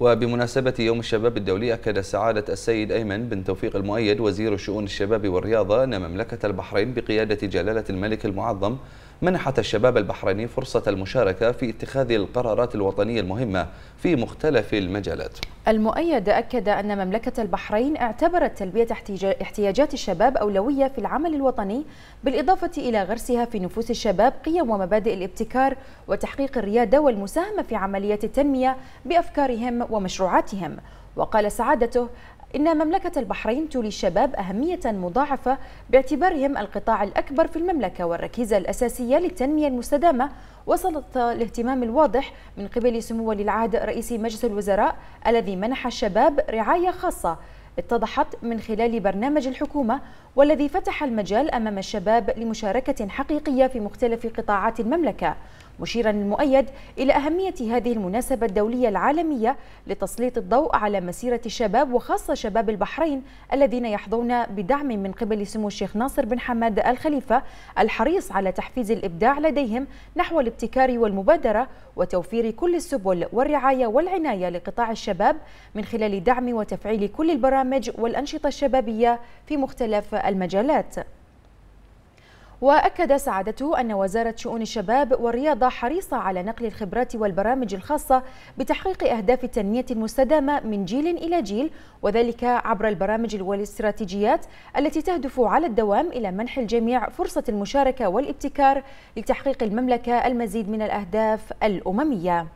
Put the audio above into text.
وبمناسبة يوم الشباب الدولي أكد سعادة السيد أيمن بن توفيق المؤيد وزير شؤون الشباب والرياضة أن مملكة البحرين بقيادة جلالة الملك المعظم منحت الشباب البحريني فرصة المشاركة في اتخاذ القرارات الوطنية المهمة في مختلف المجالات. المؤيد أكد أن مملكة البحرين اعتبرت تلبية احتياجات الشباب أولوية في العمل الوطني بالإضافة إلى غرسها في نفوس الشباب قيم ومبادئ الابتكار وتحقيق الريادة والمساهمة في عملية التنمية بأفكارهم ومشروعاتهم. وقال سعادته إن مملكة البحرين تولي الشباب أهمية مضاعفة باعتبارهم القطاع الأكبر في المملكة والركيزة الأساسية للتنمية المستدامة. وصلت الاهتمام الواضح من قبل سمو ولي العهد رئيس مجلس الوزراء الذي منح الشباب رعاية خاصة اتضحت من خلال برنامج الحكومة والذي فتح المجال أمام الشباب لمشاركة حقيقية في مختلف قطاعات المملكة. مشيرا المؤيد إلى أهمية هذه المناسبة الدولية العالمية لتسليط الضوء على مسيرة الشباب وخاصة شباب البحرين الذين يحظون بدعم من قبل سمو الشيخ ناصر بن حماد الخليفة الحريص على تحفيز الإبداع لديهم نحو الابتكار والمبادرة وتوفير كل السبل والرعاية والعناية لقطاع الشباب من خلال دعم وتفعيل كل البرامج والأنشطة الشبابية في مختلف المجالات. وأكد سعادته أن وزارة شؤون الشباب والرياضة حريصة على نقل الخبرات والبرامج الخاصة بتحقيق أهداف التنمية المستدامة من جيل إلى جيل وذلك عبر البرامج والاستراتيجيات التي تهدف على الدوام إلى منح الجميع فرصة المشاركة والابتكار لتحقيق المملكة المزيد من الأهداف الأممية.